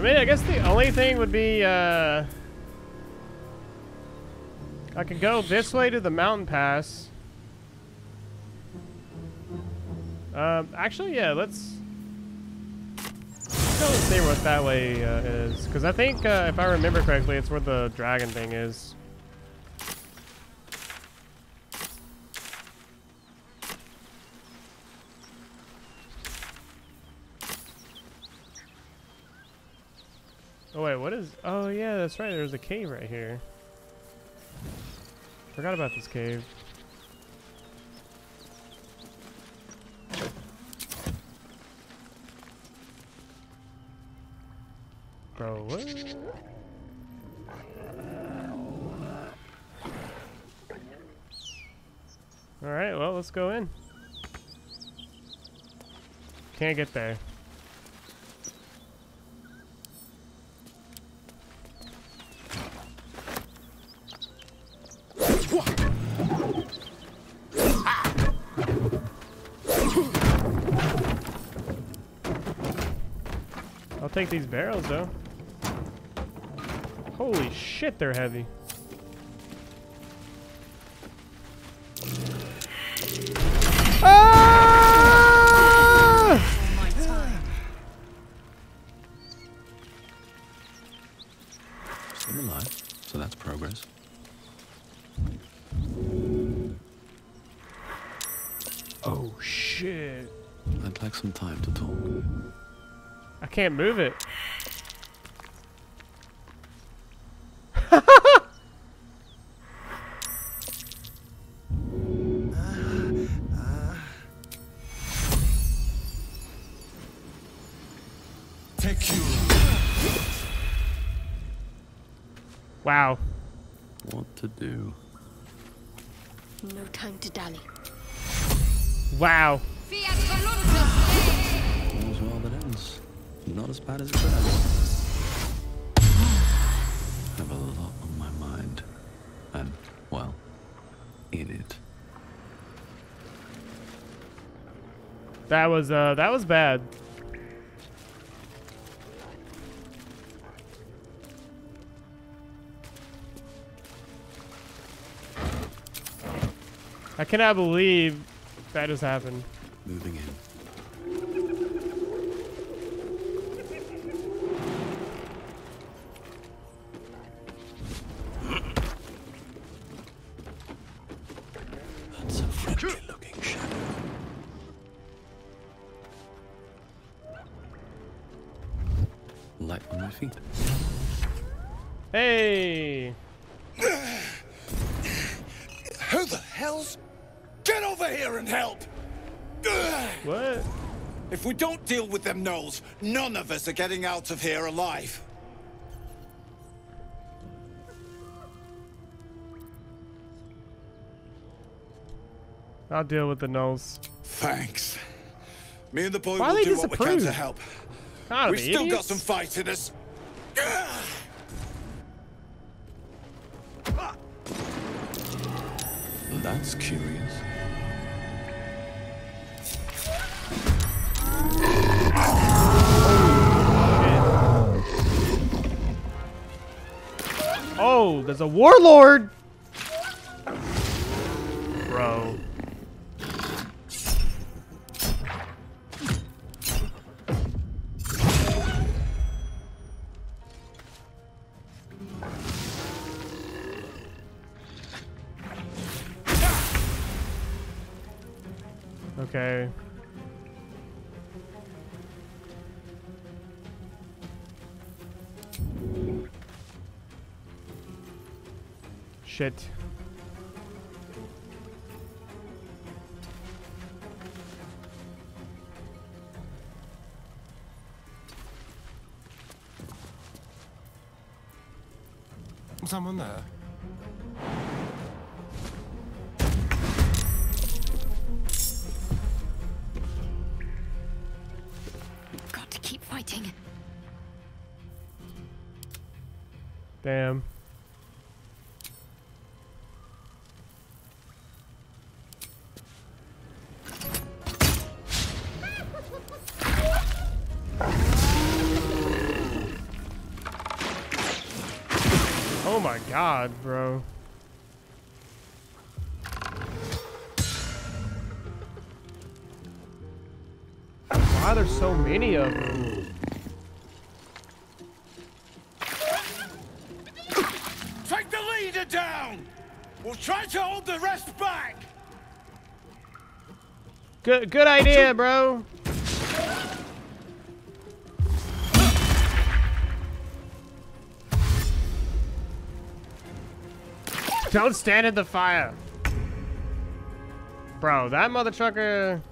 I mean, I guess the only thing would be, uh... I could go this way to the mountain pass. Um, actually, yeah, let's... Let's go and see what that way uh, is. Because I think, uh, if I remember correctly, it's where the dragon thing is. Oh wait, what is... Oh yeah, that's right, there's a cave right here. Forgot about this cave. Bro, what? Alright, well, let's go in. Can't get there. Take these barrels though. Holy shit, they're heavy. Ah! Still alive, so that's progress. Oh shit. I'd like some time to can't move it. Take you. Wow. What to do? No time to dally. Wow. Not as bad as it could have. have a lot on my mind. And, well, in it. That was uh that was bad. I cannot believe that just happened. Moving in. Deal with them gnolls, none of us are getting out of here alive. I'll deal with the nose. Thanks. Me and the boy Why will do what we can to help. We've still got some fight in us. There's a warlord. Shit. Someone there. Got to keep fighting. Damn. God, bro. Why are there so many of them? Take the leader down! We'll try to hold the rest back! Good, good idea, bro. Don't stand in the fire. Bro, that mother trucker.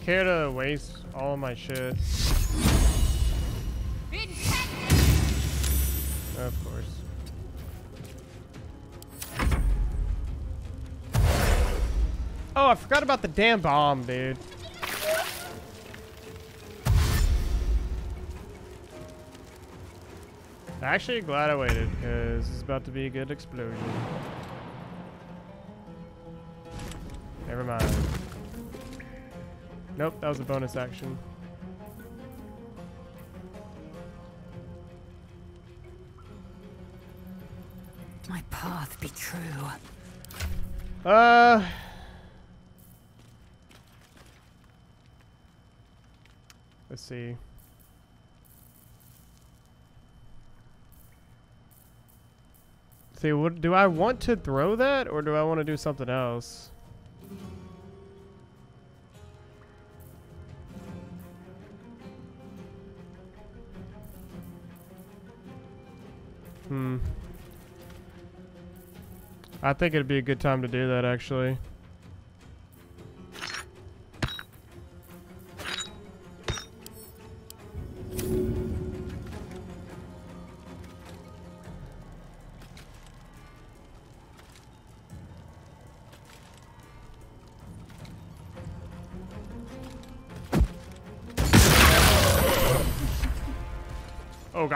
Don't care to waste all my shit. Of course. Oh, I forgot about the damn bomb, dude. Actually, glad I waited, because it's about to be a good explosion. Never mind. Nope, that was a bonus action. My path be true. Uh. Let's see. See, what do I want to throw that or do I want to do something else? Hmm. I think it'd be a good time to do that actually.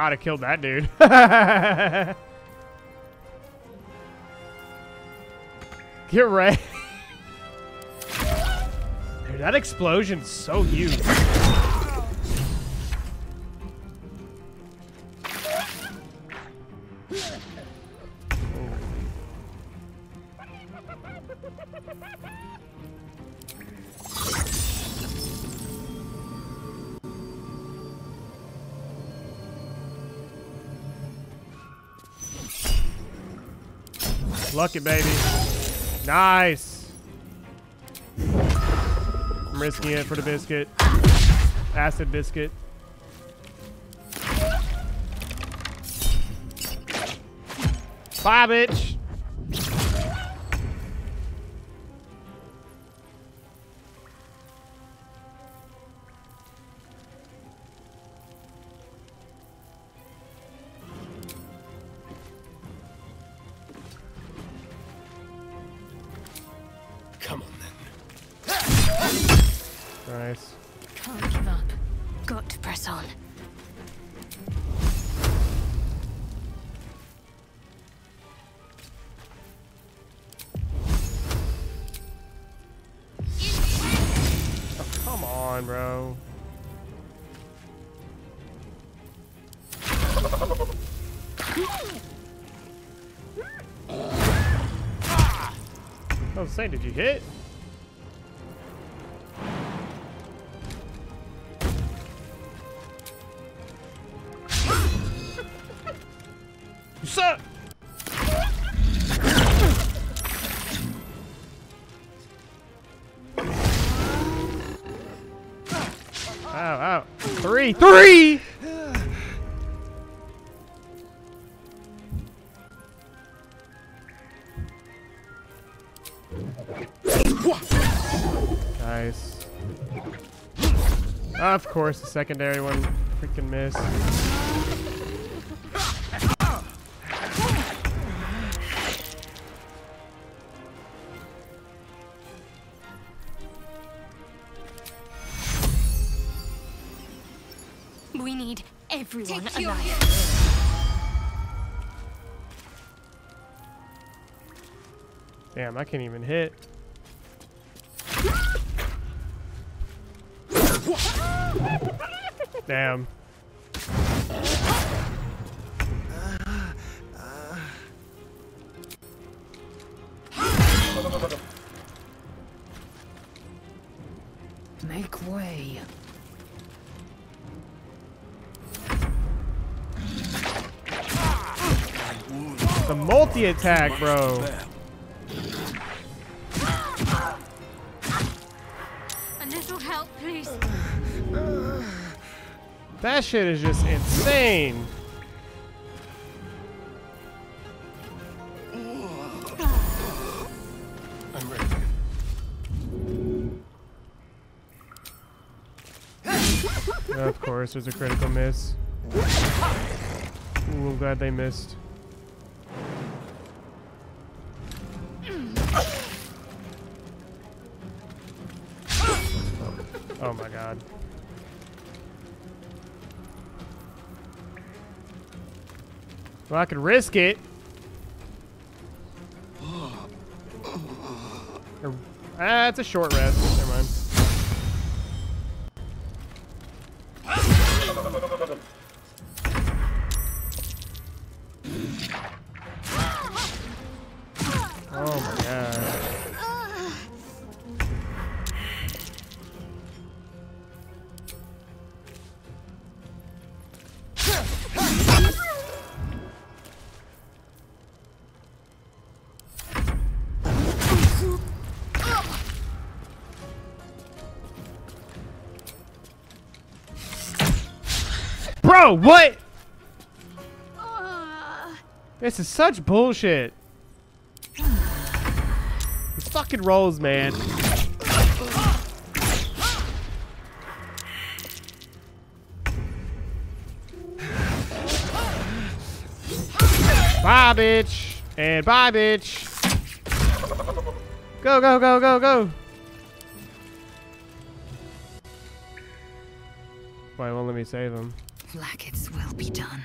Oh god, I killed that dude. Get ready. Dude, that explosion's so huge. Lucky baby. Nice. I'm risking it for the biscuit. Acid biscuit. Bye, bitch. Nice. Can't give up. Got to press on. Oh, come on, bro. I was saying, did you hit? Three! Nice. Of course, the secondary one freaking missed. Everyone Take your alive. Damn, I can't even hit. Damn. The attack, bro. A little help, please. That shit is just insane. Of course, there's a critical miss. Ooh, I'm glad they missed. Oh my god. Well, I could risk it. That's Ah, a short rest. Bro, what? This is such bullshit. These fucking rolls, man. Bye, bitch. And bye, bitch. Go, go, go, go, go. Why won't let me save him? Blackets will be done.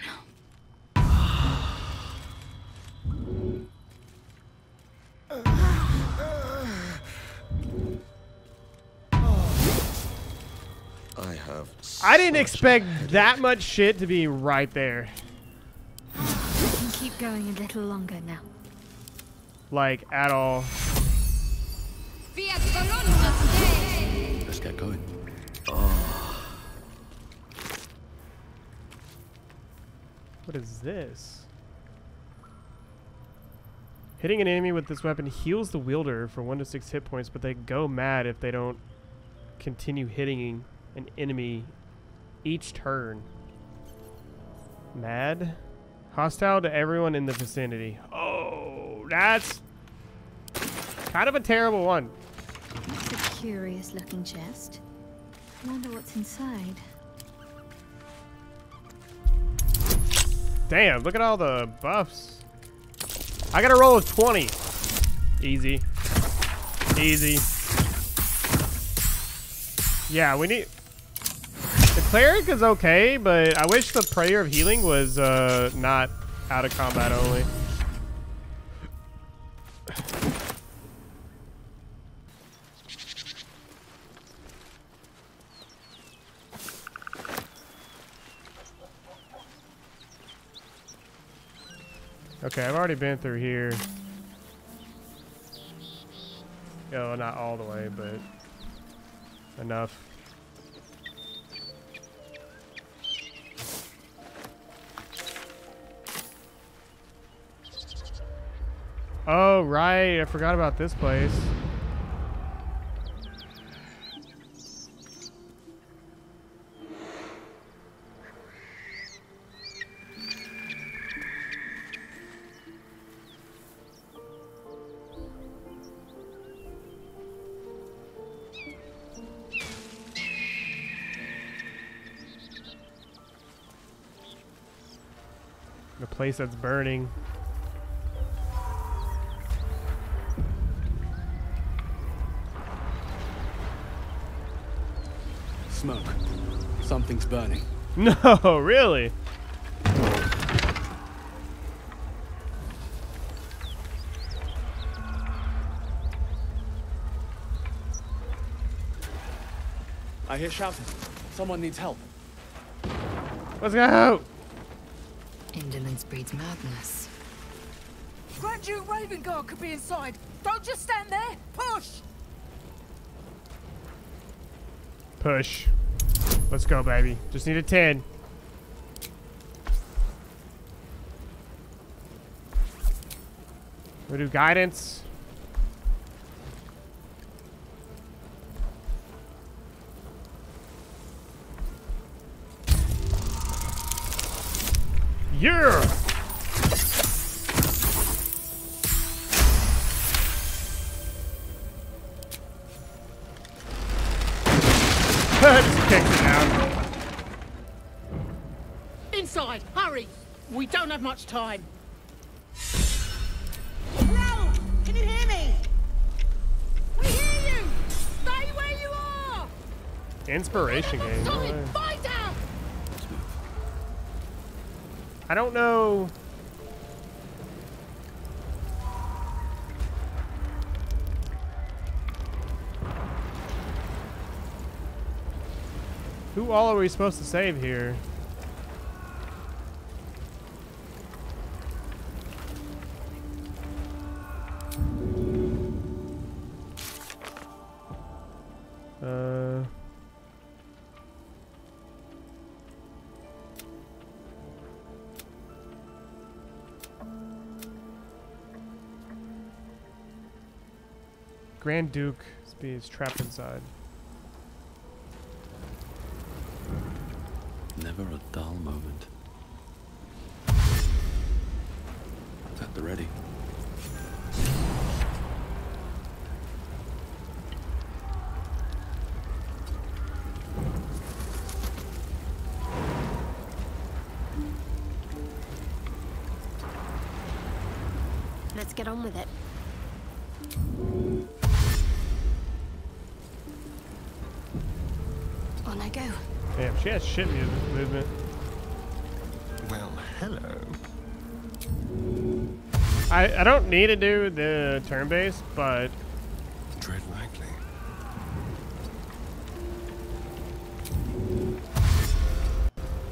I have. I didn't expect that much shit to be right there. We can keep going a little longer now. Like, at all. Fiat Voluntas Dei! Let's get going. What is this? Hitting an enemy with this weapon heals the wielder for 1 to 6 hit points, but they go mad if they don't continue hitting an enemy each turn. Mad? Hostile to everyone in the vicinity. Oh, that's kind of a terrible one. It's a curious looking chest. Wonder what's inside. Damn, look at all the buffs. I got a roll of 20. Easy. Easy. Yeah, we need... The cleric is okay, but I wish the prayer of healing was uh, not out of combat only. Okay, I've already been through here. Oh, not all the way, but enough. Oh, right. I forgot about this place. Place that's burning. Smoke. Something's burning. No, really? I hear shouting. Someone needs help. Let's go! Indolence breeds madness. Grand Duke Ravengard could be inside. Don't just stand there. Push! Push. Let's go, baby. Just need a 10. We do guidance. Yeah! Just kicks it down. Inside, hurry! We don't have much time. Hello! Can you hear me? We hear you! Stay where you are! Inspiration game. I don't know. Who all are we supposed to save here? Grand Duke is trapped inside. Shit movement. Well, hello. I, I don't need to do the turn base, but Tread lightly.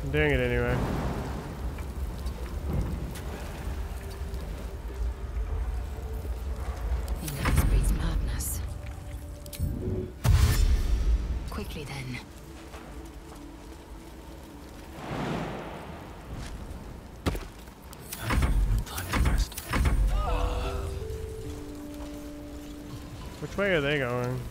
I'm doing it anyway. Way are they going?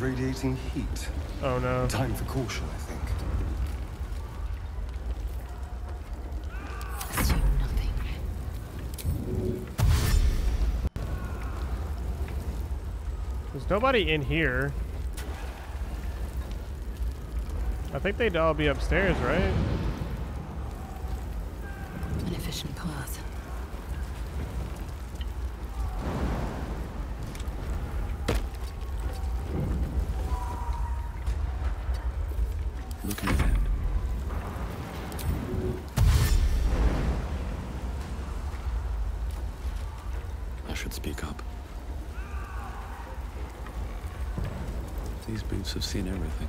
Radiating heat. Oh no. Time for caution, I think. Nothing. There's nobody in here. I think they'd all be upstairs, right? Have seen everything.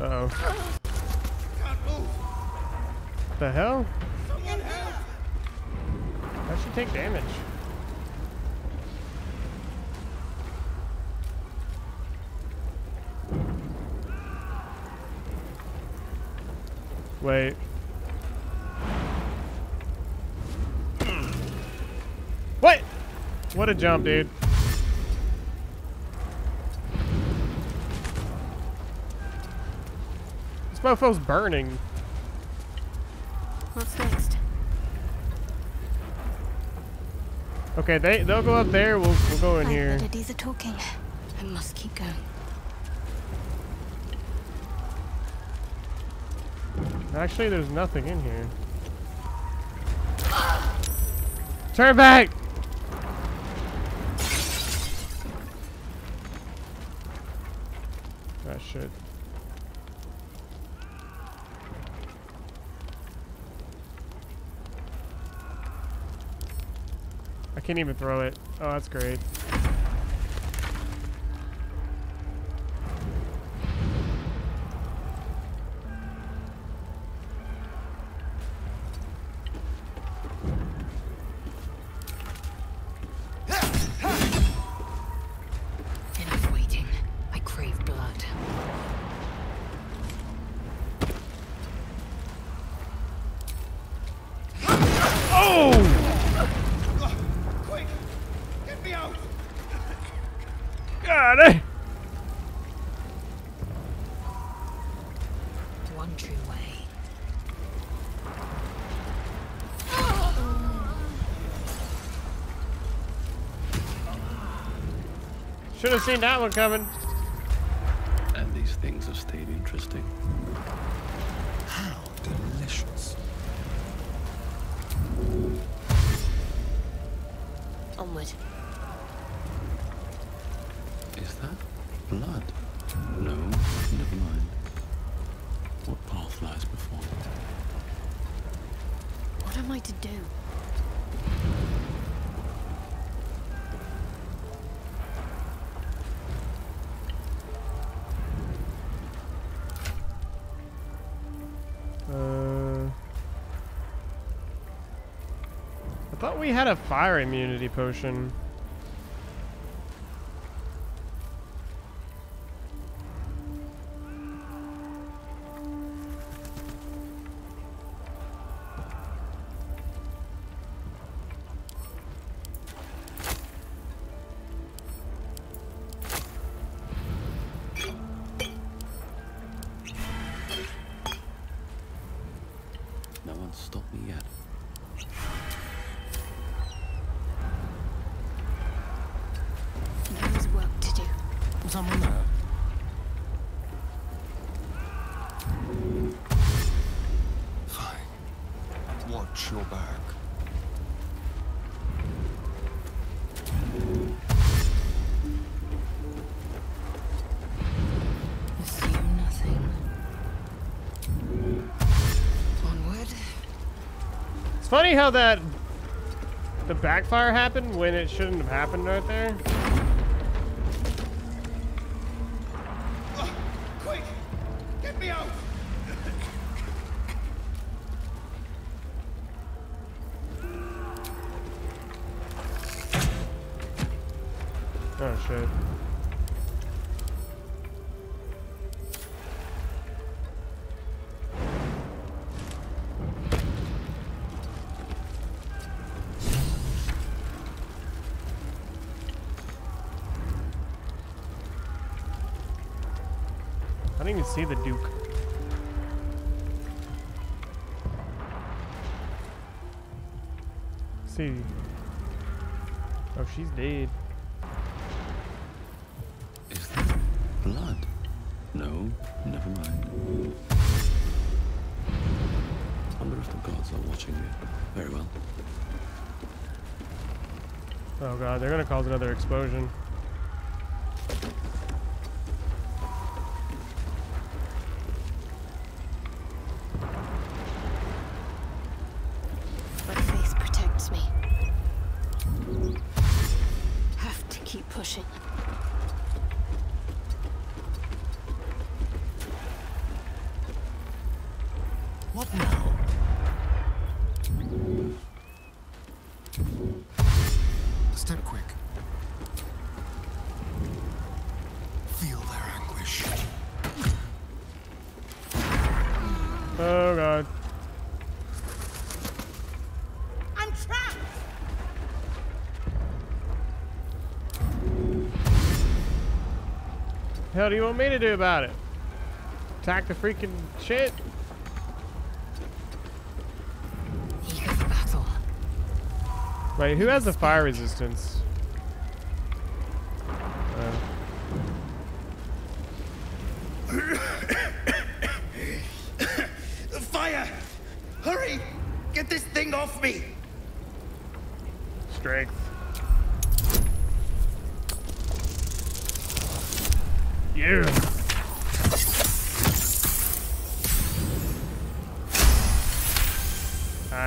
Uh oh. The hell? How'd she take damage? Wait. what? What a jump, dude. Mofo's burning. What's next? Okay, they they'll go up there. We'll we'll go in I here. Eddie's are talking. I must keep going. Actually, there's nothing in here. Turn back! That shit. I can't even throw it. Oh, that's great. Seen that one coming. I thought we had a fire immunity potion. Funny how that the backfire happened when it shouldn't have happened right there. I didn't even see the Duke. see. Oh, she's dead. Is that blood? No, never mind. wonder if the gods are watching me. Very well. Oh god, they're gonna cause another explosion. To keep hell do you want me to do about it? Attack the freaking shit? Wait, who has the fire resistance?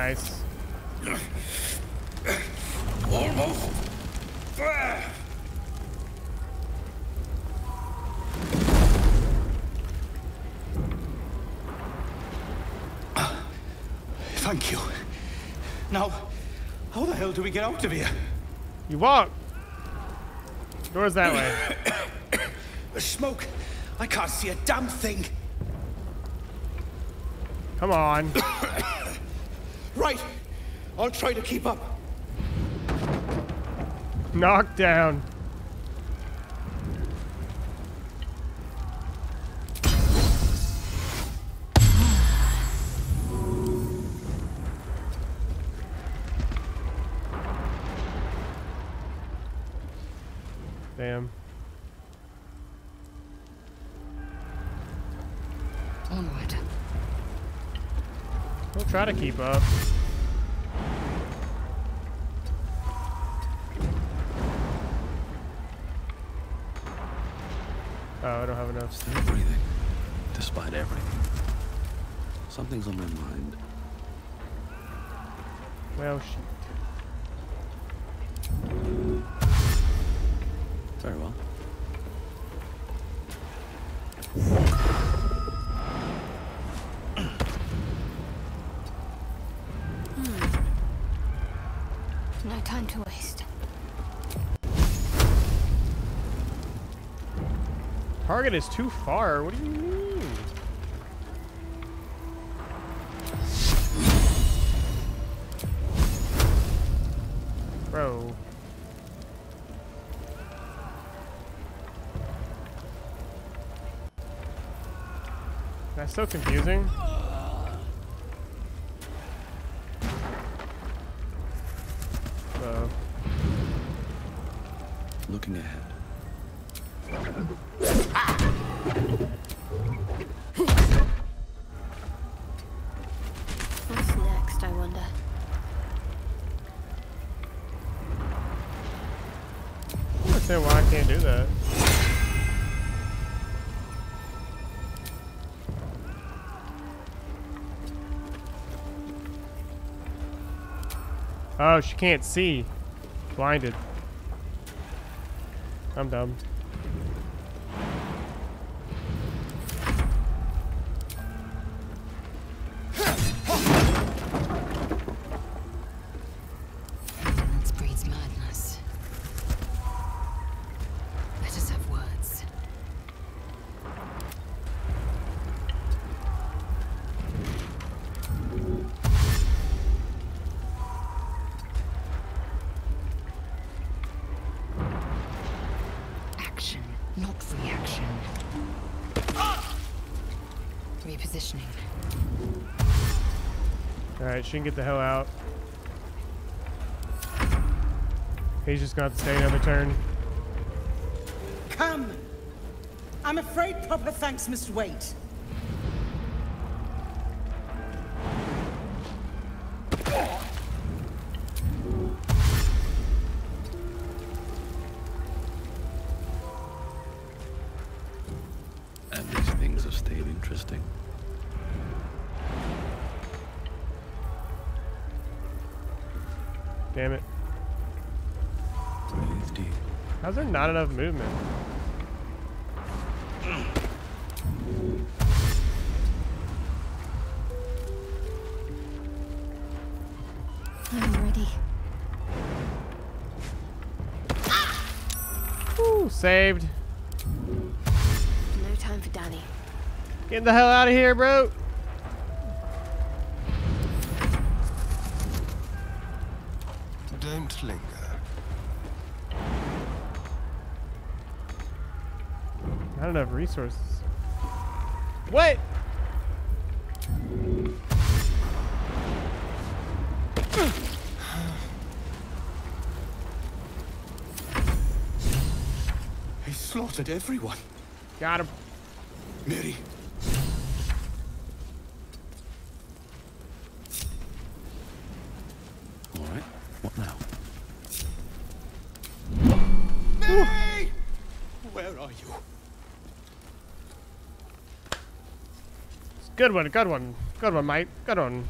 Nice. Almost. Thank you. Now, how the hell do we get out of here? You walk. Door's that way. The smoke. I can't see a damn thing. Come on. Right. I'll try to keep up. Knock try to keep up. Oh, I don't have enough. Still breathing, despite everything. Something's on my mind. Well, shit. Very well. Target is too far. What do you mean? Bro. That's so confusing. Understand why I can't do that. Oh, she can't see. Blinded. I'm dumb. She can get the hell out. He's just gonna have to stay another turn. Come. I'm afraid proper thanks must wait. How's there not enough movement? I'm ready. Woo, saved. No time for Danny. Get the hell out of here, bro. Resources. What? He slaughtered everyone. Got him. Mary. All right. What now? Mary! Where are you? Good one, good one. Good one, mate. Good one.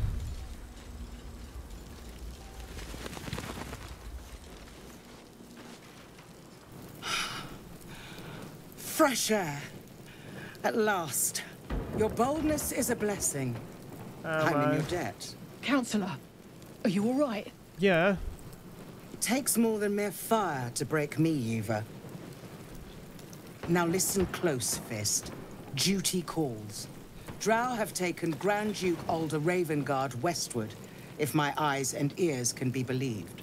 Fresh air. At last. Your boldness is a blessing. I'm in your debt. Counselor, are you all right? Yeah. It takes more than mere fire to break me, Yuva. Now listen close, Fist. Duty calls. Drow have taken Grand Duke Ulder Ravengard westward, if my eyes and ears can be believed.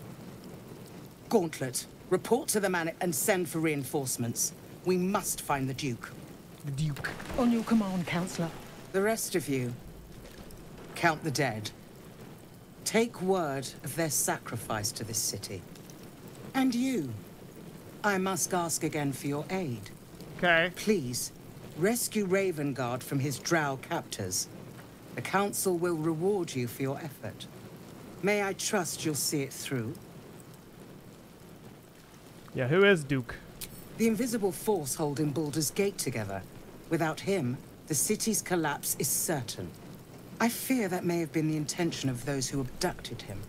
Gauntlet, report to the man and send for reinforcements. We must find the Duke. The Duke. On your command, Counselor. The rest of you, count the dead. Take word of their sacrifice to this city. And you, I must ask again for your aid. Okay. Please, rescue Ravengard from his drow captors. The Council will reward you for your effort. May I trust you'll see it through? Yeah, who is Duke? The invisible force holding Baldur's Gate together. Without him, the city's collapse is certain. I fear that may have been the intention of those who abducted him.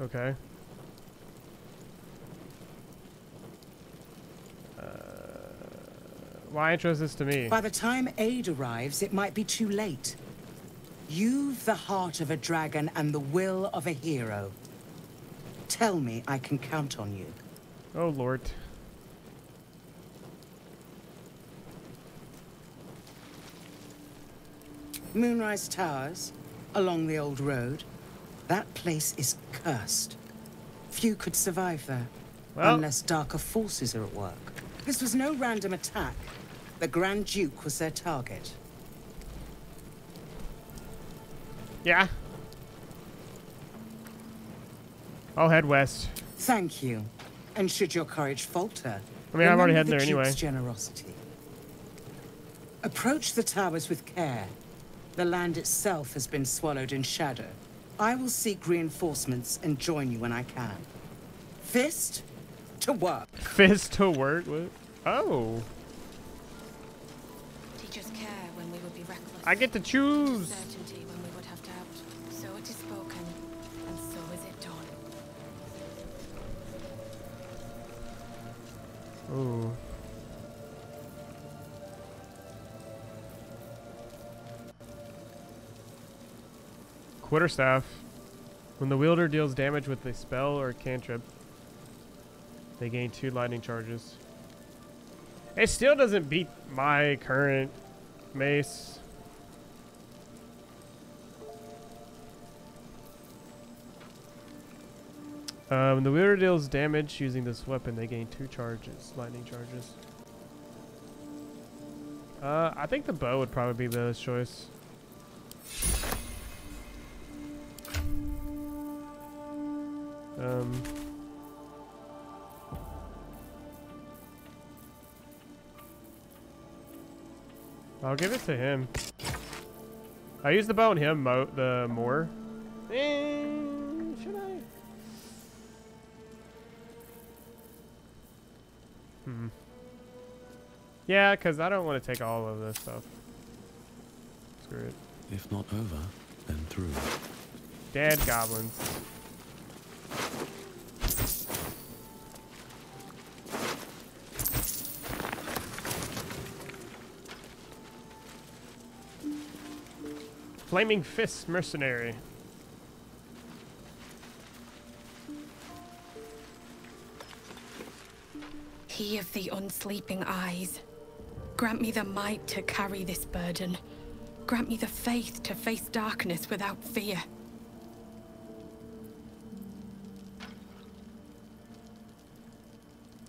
Okay. Why entrust this to me? By the time aid arrives, it might be too late. You've the heart of a dragon and the will of a hero. Tell me I can count on you. Oh, Lord. Moonrise Towers, along the old road. That place is cursed. Few could survive there, Well- unless darker forces are at work. This was no random attack. The Grand Duke was their target. Yeah. I'll head west. Thank you. And should your courage falter, I mean, I'm already heading the there anyway. Generosity. Approach the towers with care. The land itself has been swallowed in shadow. I will seek reinforcements and join you when I can. Fist to work. Fist to work with. Oh. Reckless. I get to choose. Certainty when we would have doubt. So it is spoken, and so is it done. Ooh. Quarterstaff. When the wielder deals damage with a spell or a cantrip, they gain two lightning charges. It still doesn't beat my current mace. Um, the wielder deals damage using this weapon, they gain two charges, lightning charges. Uh, I think the bow would probably be the best choice. Um, I'll give it to him. I use the bow on him mo the more. Eh, Hmm. Yeah, because I don't want to take all of this stuff. Screw it. If not over, then through. Dead goblins. Flaming Fist Mercenary. He of the unsleeping eyes. Grant me the might to carry this burden. Grant me the faith to face darkness without fear.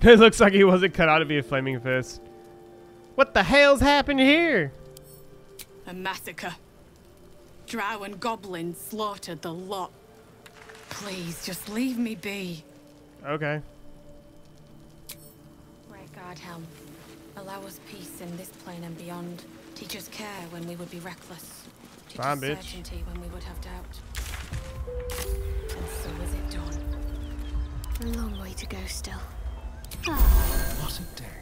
it looks like he wasn't cut out to be a Flaming Fist. What the hell's happened here? A massacre. Drow and goblins slaughtered the lot. Please, just leave me be. Okay. Right, Allow us peace in this plane and beyond. Teach us care when we would be reckless. Teach Fine, us bitch. certainty when we would have doubt. And so is it done. A long way to go still. Ah. What a day.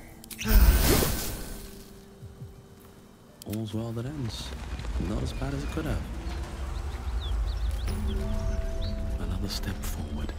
All's well that ends. Not as bad as it could have. Another step forward.